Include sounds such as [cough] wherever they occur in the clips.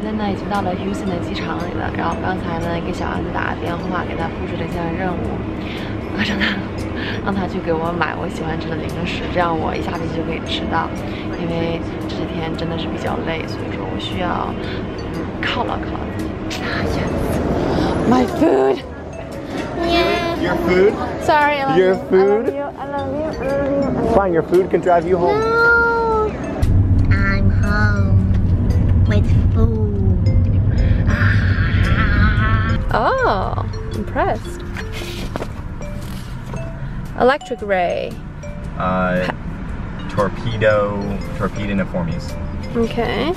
现在呢已经到了 Houston 的机场里了。然后刚才呢给小安子打了电话，给他布置了一下任务，让他让他去给我买我喜欢吃的零食，这样我一下飞机就可以吃到。因为这几天真的是比较累，所以说我需要犒劳犒劳自己。[laughs] My food. Your food. Sorry. Your food. I love you. Fine. Your food can drive you home. Impressed. Electric ray. Uh, torpedo, torpediniformes. Okay.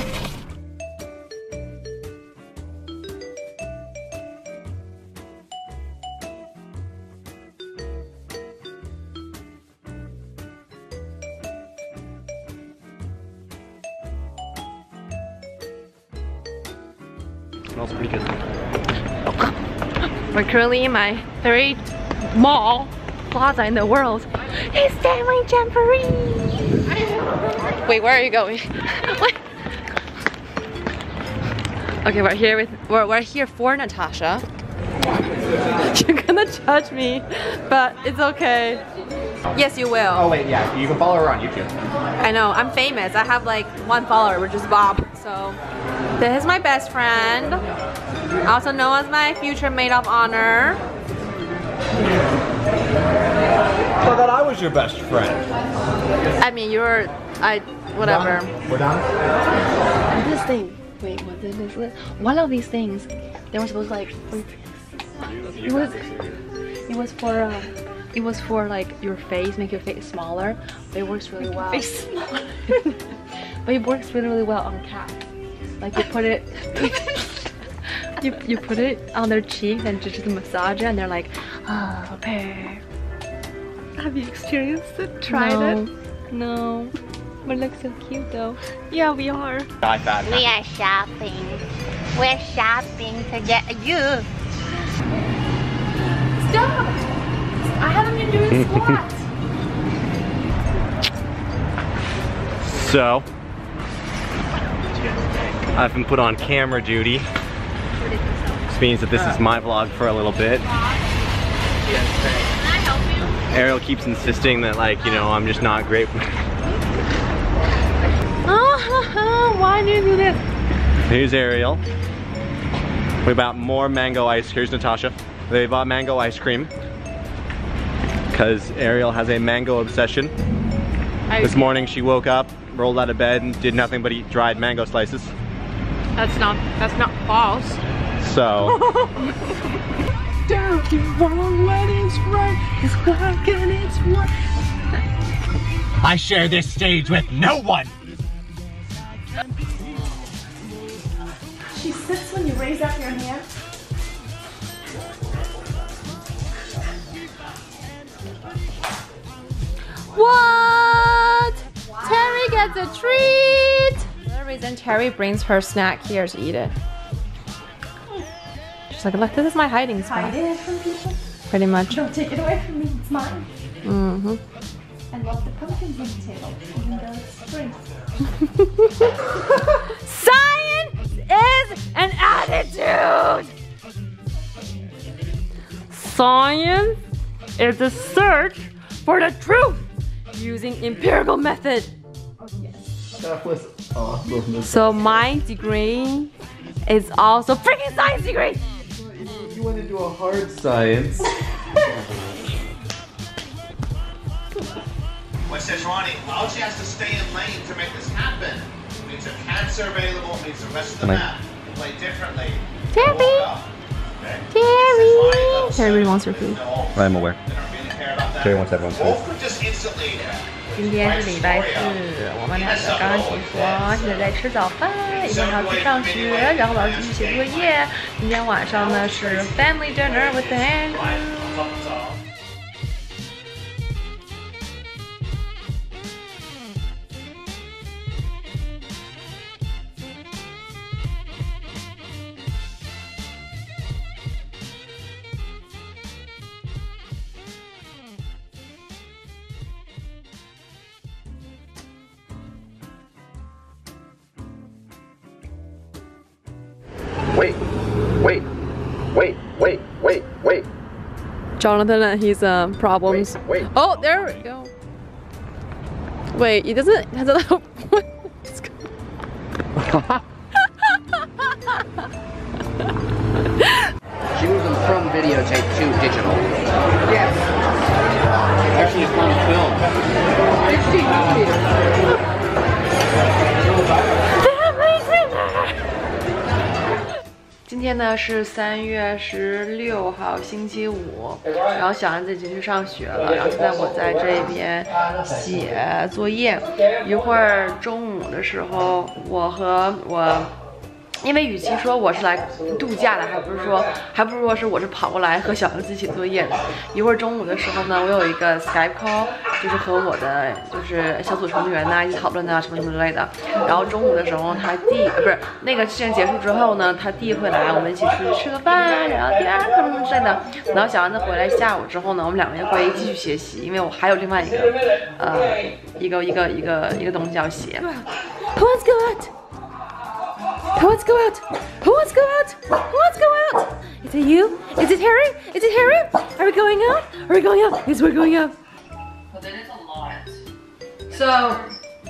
Smells pretty good. We're currently in my very mall plaza in the world. It's Stanley Jamboree. Wait, where are you going? [laughs] Okay, we're here with we're, we're here for Natasha. [laughs] You're gonna judge me, but it's okay. Yes, you will. Oh wait, yeah, you can follow her on YouTube. I know, I'm famous. I have like one follower, which is Bob. So this is my best friend, also known as my future maid of honor. I thought I was your best friend. I mean, you're, I, whatever. We're done? And this thing, wait, what is this? One of these things, they were supposed to like, it was, it was for, uh, it was for like your face, make your face smaller. But it works really well. Face [laughs] smaller. but it works really, really well on cats. Like you put it, [laughs] [laughs] you you put it on their cheeks and just massage it, and they're like, oh, okay. Have you experienced it? Tried no, it? No. But look so cute though. Yeah, we are. We are shopping. We're shopping to get you. Stop! I haven't been doing squats. [laughs] So, I've been put on camera duty. Means that this is my vlog for a little bit. Ariel keeps insisting that like, you know, I'm just not great. oh, [laughs] [laughs] why do you do this? Here's Ariel. We bought more mango ice. Here's Natasha. They bought mango ice cream. Because Ariel has a mango obsession. This morning she woke up, rolled out of bed, and did nothing but eat dried mango slices. That's not that's not false. So, [laughs] Don't get wrong when it's right. It's black and it's white. I share this stage with no one! She sits when you raise up your hand. What? Terry gets a treat! For the reason Terry brings her snack here to eat it. She's like, look, this is my hiding spot. Hide it from people. Pretty much. Don't take it away from me. It's mine. Mm-hmm. I love the pumpkins on the table, even though it's spring. [laughs] Science is an attitude! Science is the search for the truth using empirical method. That was awesome. So my degree is also freaking science degree. You want to do a hard science. What says Ronnie? All she has to stay in lane to make this happen. Means her cats are available, means the rest of the Am I- map will play differently. Terry! Oh, Walk up, okay? Terry! Terry wants her food. I'm aware. They don't really care about that. Terry wants everyone's Wolf food. could just instantly 今天是礼拜四，我们两个刚刚起床，现在在吃早饭，一会儿还要去上学，然后老师继续写作业。今天晚上呢是 family dinner with Andrew。Wait, wait, wait, wait, wait, wait. Jonathan and his um, problems. Wait, wait. Oh, there we go. Wait, it doesn't. Has a little. [laughs] What's go- She moved them from videotape to digital. Yes. Actually, it's on film. It's 今天呢是三月十六号星期五，然后小安子已经去上学了，然后现在我在这边写作业。一会儿中午的时候，我和我。因为与其说我是来度假的，还不是说，还不如说是我是跑过来和小儿子一起作业的。一会儿中午的时候呢，我有一个 Skype call，就是和我的就是小组成员呐一起讨论啊什么什么之类的。然后中午的时候，他弟不是那个事情结束之后呢，他弟会来，我们一起出去吃个饭，聊聊天什么什么之类的。然后小丸子回来下午之后呢，我们两个人会继续学习，因为我还有另外一个呃一个一个一个一个东西要写。What's go out? Who wants to go out? Who wants to go out? Who wants to go out? Is it you? Is it Harry? Is it Harry? Are we going out? Are we going out? Yes, we're going out. So,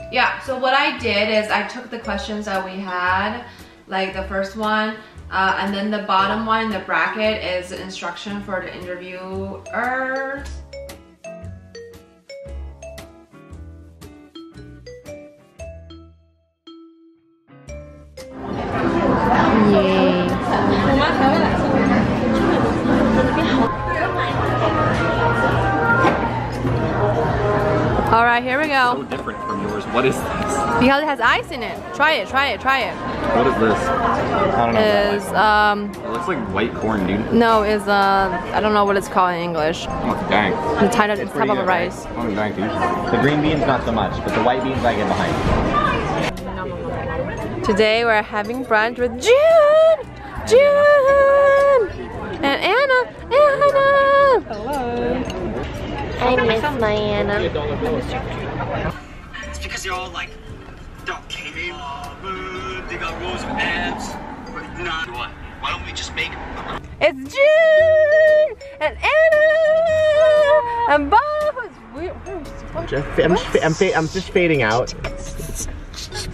yeah, so what I did is I took the questions that we had, like the first one, uh, and then the bottom one, the bracket, is instruction for the interviewers. Right, here we go. So different from yours. What is this? Because it has ice in it. Try it, try it, try it. What is this? I don't know. Is um It looks like white corn, dude. no is uh I don't know what it's called in English. Oh, dang. The type of, it's type Pretty of a right? rice. Oh, dang, dude. The green beans, not so much, but the white beans I get behind. Today we're having brunch with June, June, and Anna, Anna. Hello. I miss my Anna. It's because they're all like, they're all cave, uh, they got rows of abs. But nah, what? Why don't we just make It's June and Anna and Bob. Who's- where- I'm, just, I'm, I'm just fading out. It's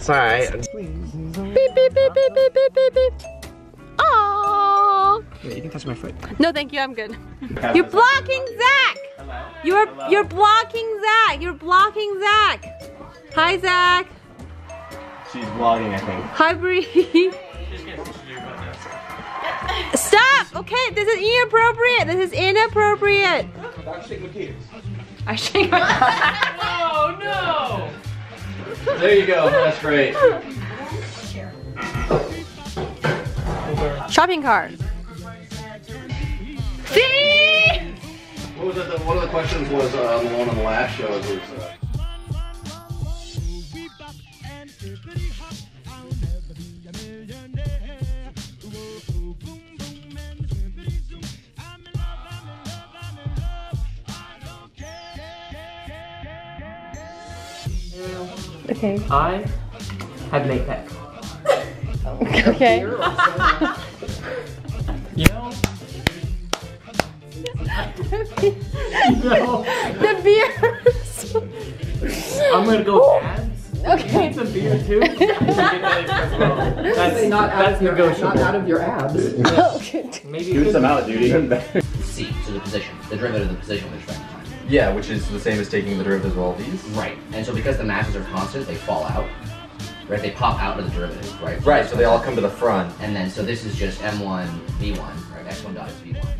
alright. Beep beep beep beep beep beep beep beep. Aww. You can touch my foot. No, thank you. I'm good. You're blocking Zach. You're you're blocking Zach. You're blocking Zach. Hi Zach. She's vlogging, I think. Hi Bree. [laughs] Stop. Okay, this is inappropriate. This is inappropriate. I shake my [laughs] There you go. That's great. shopping cart. See? What was it? The, one of the questions was uh, the one on the last show was. Uh, Okay. I had an eight. [laughs] Okay. [laughs] the beer. I'm gonna go oh. abs. okay. Need some beer too. [laughs] That's, that's negotiable. not out of your abs. [laughs] Maybe Do some out, dude. Even better. C, so the position, the derivative of the position we're trying to find. Yeah, which is the same as taking the derivative of all these. Right. And so because the masses are constant, they fall out. Right? They pop out of the derivative, right? Right, so they all come to the front. And then so this is just m1 v1, right? x1 dot is v1.